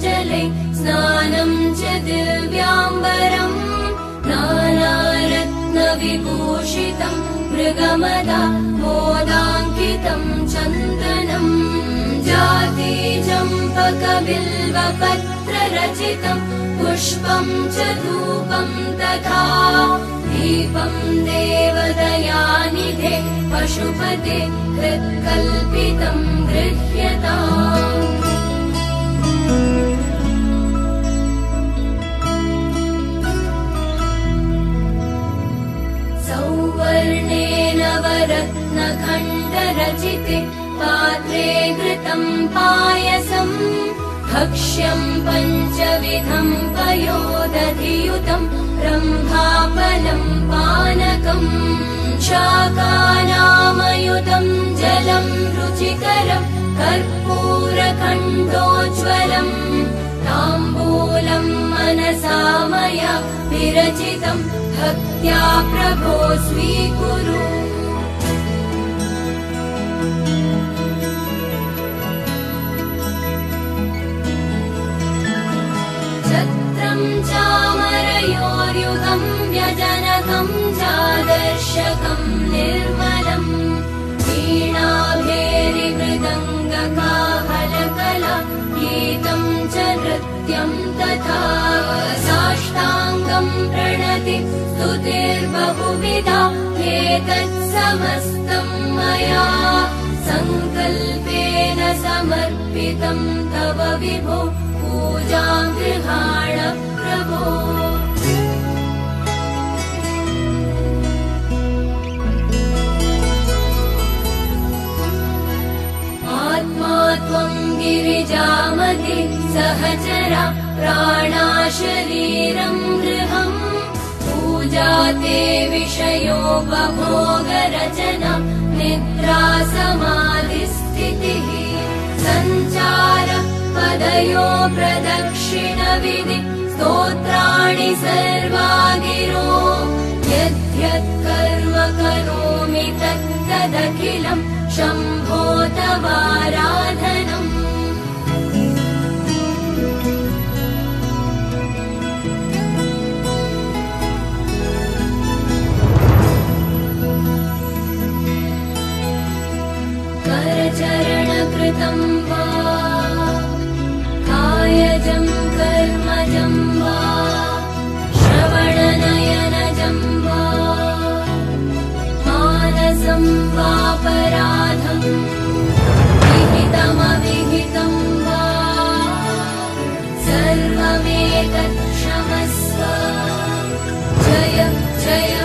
हिमजले स्नानम् च दिव्याम्बरम् नानारत्नविभूषितम् मृगमदा मोदाङ्कितम् चन्दनम् जातिचम्पकबिल्वपत्ररचितम् पुष्पम् च धूपम् तथा दीपम् देवदयानिधे पशुपते हृत्कल्पितम् सौवर्णेन वरत्नखण्डरचिते पात्रे घृतम् पायसम् भक्ष्यम् पञ्चविधम् पयोदधियुतम् रम्भाफलम् पानकम् शाकानामयुतम् जलम् रुचिकरम् कर्पूरखण्डोज्ज्वलम् ताम्बूलम् मनसा मया विरचितम् भक्त्या प्रभो स्वीकुरु चादर्शकम् निर्मलम् वीणाभेरिमृदङ्गकाहलकला गीतम् च नृत्यम् तथा साष्टाङ्गम् प्रणति स्तुतिर्बहुविधा एतत् समस्तम् मया सङ्कल्पेन समर्पितम् तव विभो पूजाम् गृहाण प्रभो सहचरा प्राणाशरीरम् गृहम् पूजा ते विषयोपभोगरचना निद्रा समाधिस्थितिः। सञ्चार पदयो प्रदक्षिणविधि स्तोत्राणि सर्वा गिरो यद्यत् कर्म तत्तदखिलम् शम्भो तवाराधनम् मेतत् क्षमस्य जयम् जय।